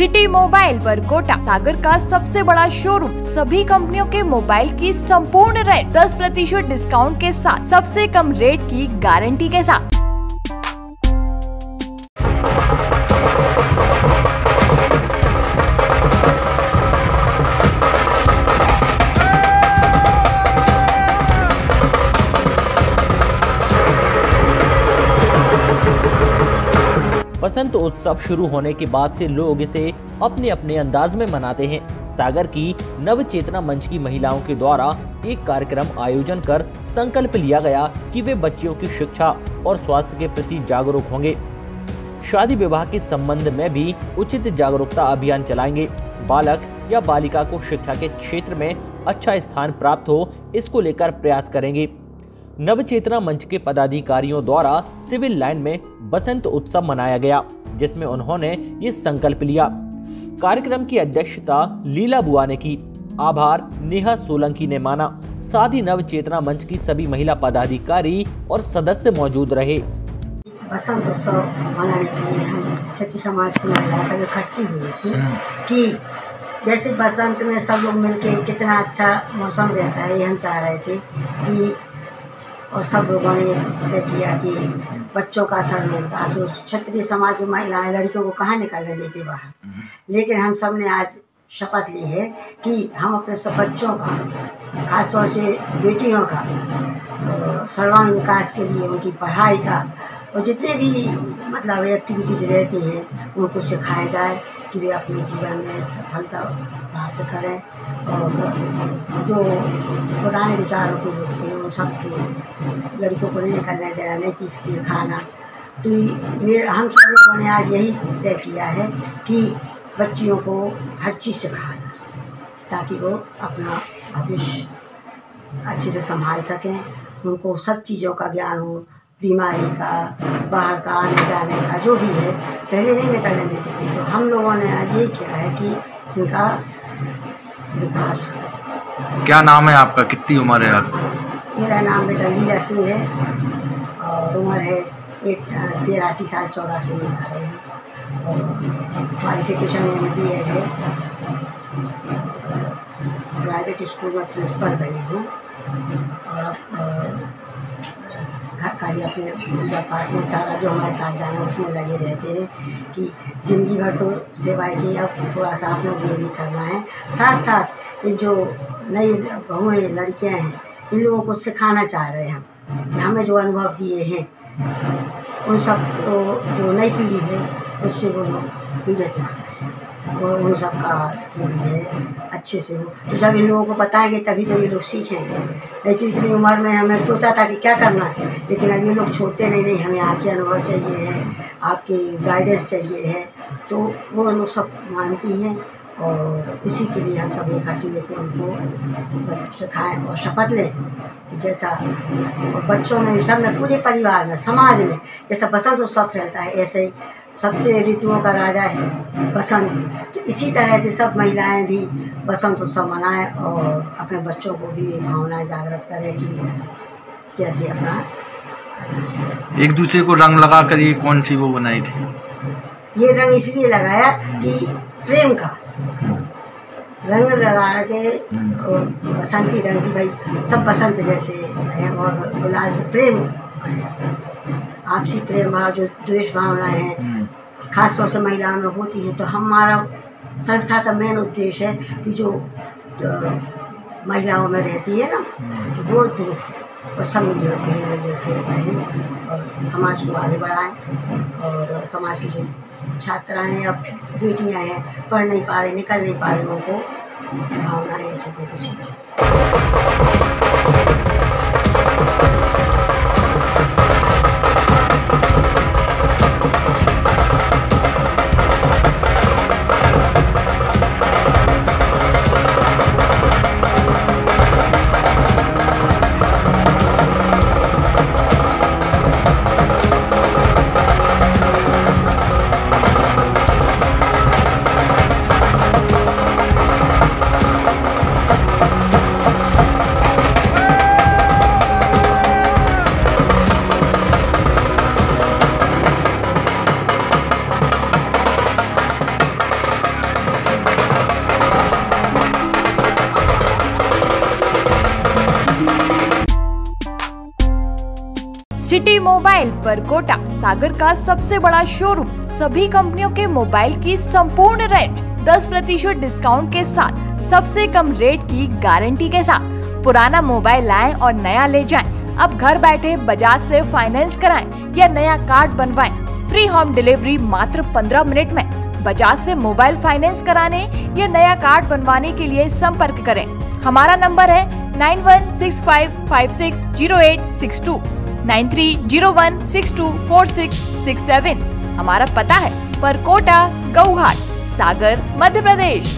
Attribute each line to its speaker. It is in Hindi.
Speaker 1: सिटी मोबाइल पर कोटा सागर का सबसे बड़ा शोरूम सभी कंपनियों के मोबाइल की संपूर्ण रेट 10 प्रतिशत डिस्काउंट के साथ सबसे कम रेट की गारंटी के साथ।
Speaker 2: बसंत उत्सव शुरू होने के बाद से लोग इसे अपने अपने अंदाज में मनाते हैं। सागर की नव चेतना मंच की महिलाओं के द्वारा एक कार्यक्रम आयोजन कर संकल्प लिया गया कि वे बच्चियों की शिक्षा और स्वास्थ्य के प्रति जागरूक होंगे। शादी विवाह के संबंध में भी उचित जागरूकता अभियान चलाएँगे। बालक या बालिका को शिक्षा के क्षेत्र में अच्छा स्थान प्राप्त हो, इसको लेकर प्रयास करेंगे। नवचेतना मंच के पदाधिकारियों द्वारा सिविल लाइन में बसंत उत्सव मनाया गया जिसमें उन्होंने ये संकल्प लिया। कार्यक्रम की अध्यक्षता लीला बुआ ने की। आभार नेहा सोलंकी ने माना। साथ ही नव चेतना मंच की सभी महिला पदाधिकारी और सदस्य मौजूद रहे।
Speaker 3: बसंत उत्सव मनाने के लिए हम क्षत्रिय समाज की महिलाएँ सब इकट्ठी हुई थी कि जैसे बसंत में सब लोग मिलके कितना अच्छा मौसम रहता है ये हम चाह रहे थे कि और सब लोगों ने तय किया कि बच्चों का सर आँसू क्षत्रिय समाज में महिलाएँ लड़कियों को कहाँ निकालने देते बाहर? लेकिन हम सबने आज शपथ ली है कि हम अपने सब बच्चों का खासतौर से बेटियों का सर्वांग विकास के लिए उनकी पढ़ाई का और जितने भी मतलब एक्टिविटीज़ रहती हैं उनको सिखाया जाए कि वे अपने जीवन में सफलता प्राप्त करें। और जो पुराने विचारों के लोग थे उन सब के लड़कियों को नहीं निकलने देना नई चीज़ सिखाना। तो ये- हम सब लोगों ने आज यही तय किया है कि बच्चियों को हर चीज़ सिखाना, ताकि वो अपना भविष्य अच्छे से संभाल सकें। उनको सब चीज़ों का ज्ञान हो, बीमारी का, बाहर का, आने जाने का, जो भी है, पहले नहीं निकलने देते थे। तो हम लोगों ने आज ये किया है कि इनका विकास।
Speaker 4: क्या नाम है आपका? कितनी उम्र है आपकी
Speaker 3: मेरा नाम बेटा लीला सिंह है और उम्र है एक तिरासी साल चौरासी में जा रहे हैं। और क्वालिफिकेशन एम बी एड है। प्राइवेट स्कूल में प्रिंसिपल रही हूँ। और अब अ, घर का ही अपने पूजा पाठ में सारा जो हमारे साथ जाना उसमें लगे रहते हैं कि ज़िंदगी भर तो सेवाएँ की अब थोड़ा सा अपना ये भी करना है। साथ साथ ये जो नई बहुएँ लड़कियाँ हैं इन लोगों को सिखाना चाह रहे हैं हम कि हमें जो अनुभव किए हैं उन सब जो नई पीढ़ी है उससे वो लोग पीड़ित ना रहे। और उन सब का है अच्छे से हो। तो जब इन लोगों को बताएँगे, तभी तो ये लोग सीखेंगे। नहीं तो इतनी उम्र में हमें सोचा था कि क्या करना है। लेकिन अब ये लोग छोड़ते नहीं नहीं, हमें आपसे अनुभव चाहिए है, आपकी गाइडेंस चाहिए है। तो वो लोग सब मानती हैं और इसी के लिए हम सब इकट्ठी होकर उनको सिखाएँ और शपथ लें कि जैसा और बच्चों में, सब में, पूरे परिवार में, समाज में जैसा बसंत उत्सव फैलता है, ऐसे ही सबसे ऋतुओं का राजा है बसंत। तो इसी तरह से सब महिलाएँ भी बसंत उत्सव मनाएँ और अपने बच्चों को भी ये भावनाएँ जागृत करें कि कैसे अपना
Speaker 4: एक दूसरे को रंग लगा कर ये कौन सी वो बनाई थी?
Speaker 3: ये रंग इसलिए लगाया कि प्रेम का। रंग लगा के और बसंती रंग की भाई सब बसंत जैसे हैं और गुलाल से प्रेम आपसी प्रेम भाव जो द्वेष भावना है खासतौर से महिलाओं में होती है तो हमारा संस्था का मेन उद्देश्य है कि जो अ, महिलाओं में रहती है ना तो वो। वो सब मिलजुल के मिलजुल के रहें और समाज को आगे बढ़ाएँ और समाज की जो छात्राएँ या बेटियाँ हैं पढ़ नहीं पा रही निकल नहीं पा रही उनको भावनाएँ ऐसे दे के सीखें
Speaker 1: सिटी मोबाइल पर कोटा, सागर का सबसे बड़ा शोरूम सभी कंपनियों के मोबाइल की संपूर्ण रेंज 10 प्रतिशत डिस्काउंट के साथ, सबसे कम रेट की गारंटी के साथ पुराना मोबाइल लाएँ और नया ले जाएँ। अब घर बैठे बजाज से फाइनेंस कराएँ या नया कार्ड बनवाएँ। फ्री होम डिलीवरी मात्र 15 मिनट में बजाज से मोबाइल फाइनेंस कराने या नया कार्ड बनवाने के लिए संपर्क करें हमारा नंबर है nine one six five five six zero eight six two nine three zero one six two four six six seven. हमारा पता है, परकोटा, गौहाट, सागर, मध्य प्रदेश।